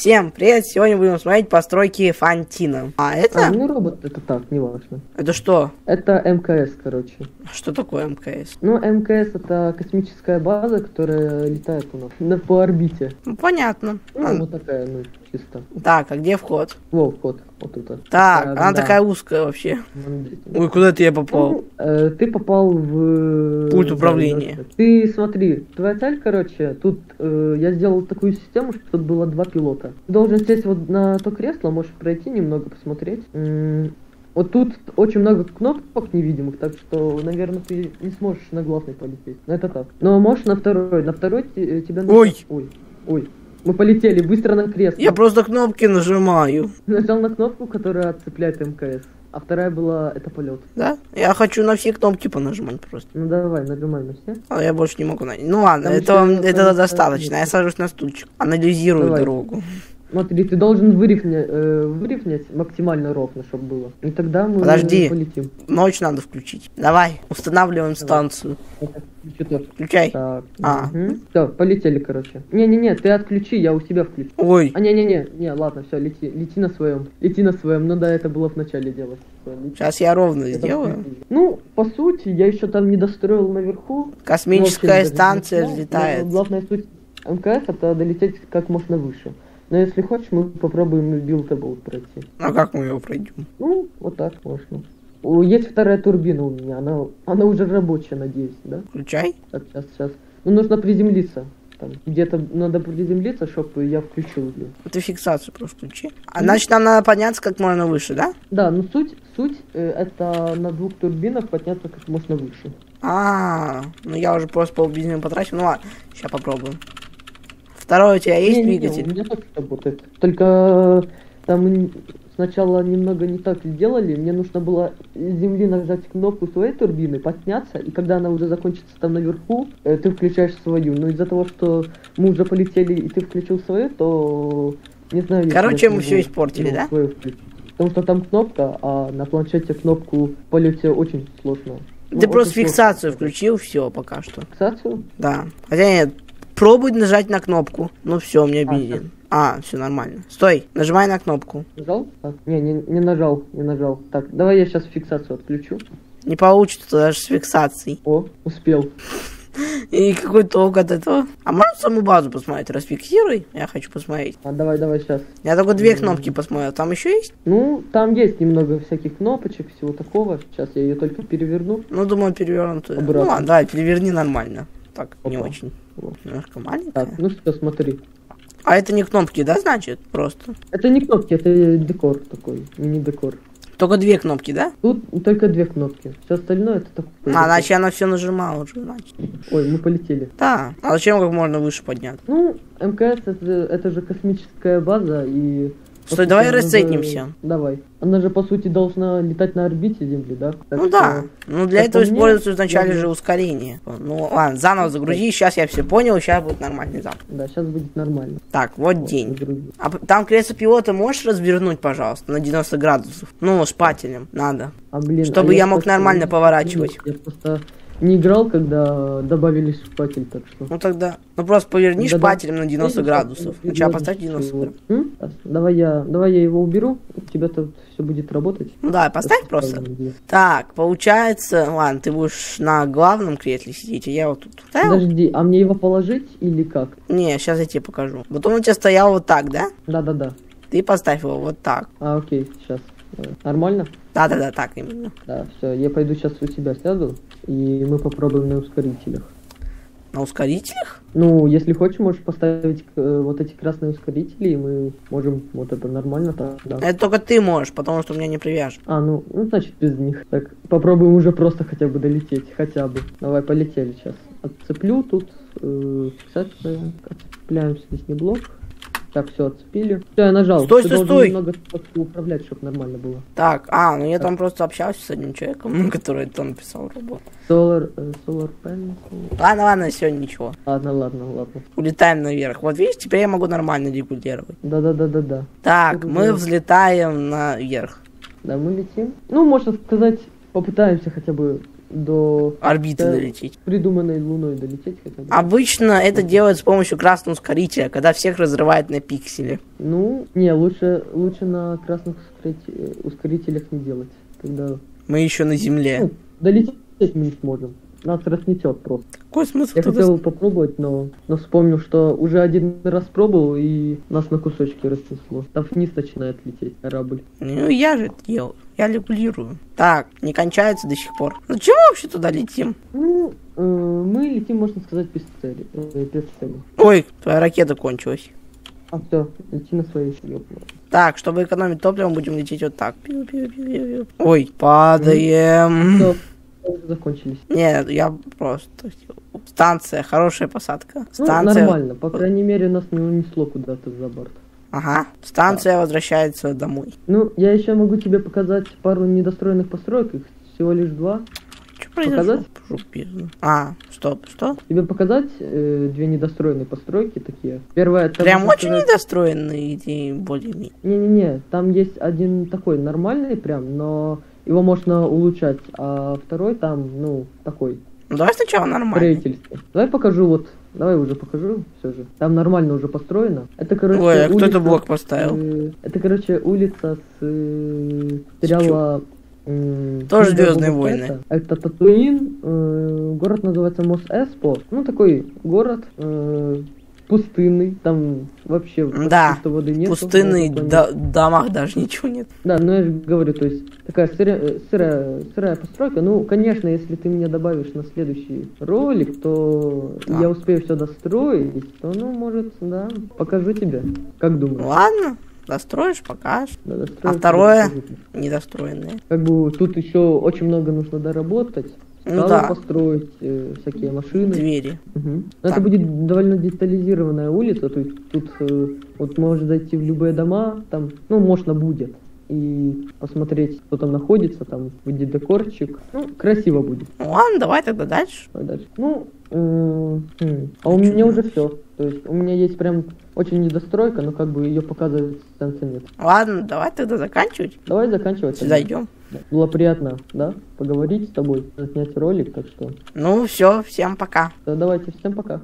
Всем привет! Сегодня будем смотреть постройки Фантина. А это? А, ну робот это так, не важно. Это что? Это МКС, короче. Что такое МКС? Ну, мкс это космическая база, которая летает у нас на, по орбите. Ну, понятно. Ну, А, вот такая, ну, чисто. Так, а где вход? Во, вход, вот тут. Так, А, она да. такая узкая вообще. Ой, куда ты я попал? Ну, э, ты попал в... Пульт управления. Ты смотри, твоя цель, короче, тут э, я сделал такую систему, что тут было два пилота. Ты должен сесть вот на то кресло, можешь пройти немного, посмотреть. Вот тут очень много кнопок невидимых, так что, наверное, ты не сможешь на главный полететь. Но это так. Но можешь на второй. На второй э, тебя... Ой. Ой. Ой. Мы полетели, быстро на кресло. Я просто кнопки нажимаю. Нажал на кнопку, которая отцепляет МКС. А вторая была это полет. Да? Я хочу на все кнопки понажимать просто. Ну давай, нажимай на все. А я больше не могу найти. Ну ладно, Там еще этого есть достаточно. Я сажусь на стульчик. Анализирую Давай. дорогу. Смотри, ты должен выревнять, э, максимально ровно, чтобы было. И тогда мы Подожди. полетим. Ночь надо включить. Давай, устанавливаем станцию. Это тоже. Включай. Так. А. Все, полетели, короче. Не-не-не, ты отключи, я у себя включу. Ой, А не-не-не, не, ладно, все, лети, лети на своем. Лети на своем. Ну да, это было в начале делать. Лети. сейчас я ровно Это сделаю. впереди. Ну, по сути, я еще там не достроил наверху. Космическая станция взлетает. Но Главная суть МКС это долететь как можно выше. Но если хочешь, мы попробуем Build a Boat пройти. А как мы его пройдем? Ну, вот так можно. Есть вторая турбина у меня, она, она уже рабочая, надеюсь, да? Включай. Так, сейчас, сейчас. Ну, нужно приземлиться. Там где-то надо приземлиться, чтобы я включил ее. Ты фиксацию просто включи. А значит, нам надо подняться как можно выше, да? Да, ну суть, суть э, это на двух турбинах подняться как можно выше. А, ну я уже просто полбензина потратил. Ну ладно, сейчас попробуем. Второй у тебя есть Не-не-не, двигатель? У меня тоже работает. Только там сначала немного не так сделали. Мне нужно было с земли нажать кнопку своей турбины, подняться, и когда она уже закончится там наверху, э, ты включаешь свою. Но из-за того, что мы уже полетели и ты включил свою, то не знаю. Короче, мы всё испортили, ну, да? Потому что там кнопка, а на планшете кнопку в полете очень сложно. Ну, Ты очень просто фиксацию включил, все пока что. Фиксацию? Да. Хотя нет, пробуй нажать на кнопку. Ну все, у меня А. А, все нормально. Стой, нажимай на кнопку. Нажал? Так, не, не, не нажал, не нажал. Так, давай я сейчас фиксацию отключу. Не получится даже с фиксацией. О, успел. И какой толк от этого? А можно саму базу посмотреть? Расфиксируй. Я хочу посмотреть. А давай, давай сейчас. Я только две кнопки посмотрел. Там еще есть? Ну, там есть немного всяких кнопочек, всего такого. Сейчас я ее только переверну. Ну, думаю, перевернутую. Обратно. Ну ладно, давай, переверни нормально. Так, не Опа. очень. Вот. Немножко маленькая. Так, ну что, смотри. А это не кнопки, да, значит? Просто. Это не кнопки, это декор такой, мини-декор. Только две кнопки, да? Тут только две кнопки. Все остальное это такое. А, значит, она все нажимала уже, значит. Ой, мы полетели. Да. А зачем как можно выше подняться? Ну, МКС это, это же космическая база и... Стой, давай она же-. Давай. Она же, по сути, должна летать на орбите Земли, да? Так Ну что- да. Ну для как этого мне, используется вначале я- же ускорение. Ну ладно, заново загрузи, сейчас я все понял, сейчас будет нормальный запуск. Да, сейчас будет нормально. Так, вот Вот, день. загрузи. А там кресло пилота можешь развернуть, пожалуйста, на 90 градусов? Ну, шпателем, надо. А, блин, Чтобы а я мог просто нормально не- поворачивать. Я просто не играл, когда добавили шпатель, так что... Ну тогда, ну просто поверни Да-да. шпателем на 90 Видишь, градусов. Сначала ты поставь делаешь 90 его? градусов. Давай я, давай я его уберу, у тебя тут все будет работать. Ну да, поставь Это просто. Так, получается, ладно, ты будешь на главном кресле сидеть, а я вот тут. Ставил? Подожди, а мне его положить или как? Не, сейчас я тебе покажу. Вот он у тебя стоял вот так, да? Да-да-да. Ты поставь его вот так. А, окей, сейчас. Нормально? Да-да-да, так именно. Да, все, я пойду сейчас у тебя сяду, и мы попробуем на ускорителях. На ускорителях? Ну, если хочешь, можешь поставить э, вот эти красные ускорители, и мы можем, вот это нормально так, да. Это только ты можешь, потому что у меня не привяжешь. А, ну, ну, значит, без них. Так, попробуем уже просто хотя бы долететь, хотя бы. Давай, полетели сейчас. Отцеплю тут, э, фиксация, отцепляем лишний блок. Так, все, отцепили. Все, я нажал. Стой, Ты стой, стой! немного так управлять, чтобы нормально было. Так, а, ну я там просто общался с одним человеком, который там написал работу. Solar, э, solar panel. Ладно, ладно, сегодня ничего. Ладно, ладно, ладно. Улетаем наверх. Вот видишь, теперь я могу нормально регулировать. Да-да-да-да-да. Так, Это мы да. взлетаем наверх. Да, мы летим. Ну, можно сказать, попытаемся хотя бы до Орбиты Да. долететь. придуманной Луной долететь хотя бы. Обычно это делают с помощью красного ускорителя, когда всех разрывает на пиксели. Ну, не, лучше, лучше на красных ускорите- ускорителях не делать. Тогда Мы еще на Земле. ну, долететь мы не сможем. Нас разнесет просто. Какой смысл Я хотел попробовать, но, но вспомнил, что уже один раз пробовал и нас на кусочки разнесло. Там вниз начинает лететь корабль. Ну, я же это делаю. Я регулирую. Так, не кончается до сих пор. Ну, чего мы вообще туда летим? Ну, э, мы летим, можно сказать, без цели. э, без цели. Ой, твоя ракета кончилась. А все, лети на своей ёпна. Так, чтобы экономить топливо, будем лететь вот так. Ой, падаем. Уже закончились. Нет, я просто... Станция, хорошая посадка. Ну, Станция... нормально, по крайней мере, нас не унесло куда-то за борт. Ага. Станция возвращается домой. Ну, я еще могу тебе показать пару недостроенных построек, их всего лишь два. Что произошло? Показать? А, стоп, что? Тебе показать э, две недостроенные постройки такие. Первая это... Прям очень сказать- недостроенные идеи более-менее. Не-не-не, там есть один такой нормальный прям, но его можно улучшать, а второй там, ну, такой, Ну, давай сначала нормально. строительский. Давай покажу вот, давай уже покажу, все же. Там нормально уже построено. Это, короче, Ой, а кто это блок поставил? э, это, короче, улица с э, сериала... м, Тоже «Книга «Звездные войны». Фетта». Это Татуин, э, город называется Мос-Эспо. Ну, такой город э, пустынный, там вообще Да, что воды нет. Пустынный, до- домах даже ничего нет. Да, ну я же говорю, то есть такая сыря- э, сырая, сырая постройка. Ну, конечно, если ты меня добавишь на следующий ролик, то Да. я успею все достроить, то, ну, может, да, покажу тебе. Как думаешь? Ладно, достроишь, покажешь. Да, дострою, А второе? покажу. Недостроенные. Как бы тут еще очень много нужно доработать. Ну да. построить, э, всякие машины. Двери. Так. это будет довольно детализированная улица, то есть тут э, вот можешь зайти в любые дома, там, ну, можно будет, и посмотреть, что там находится, там, выйдет декорчик. Ну, красиво будет. Ну ладно, давай тогда дальше. Давай дальше. Ну, а у меня уже все. То есть у меня есть прям очень недостройка, но как бы ее показывать сенса нет. Ладно, давай тогда заканчивать. Давай заканчивать. Да. Было приятно, да, поговорить с тобой, снять ролик, так что Ну все, всем пока. да, давайте, всем пока.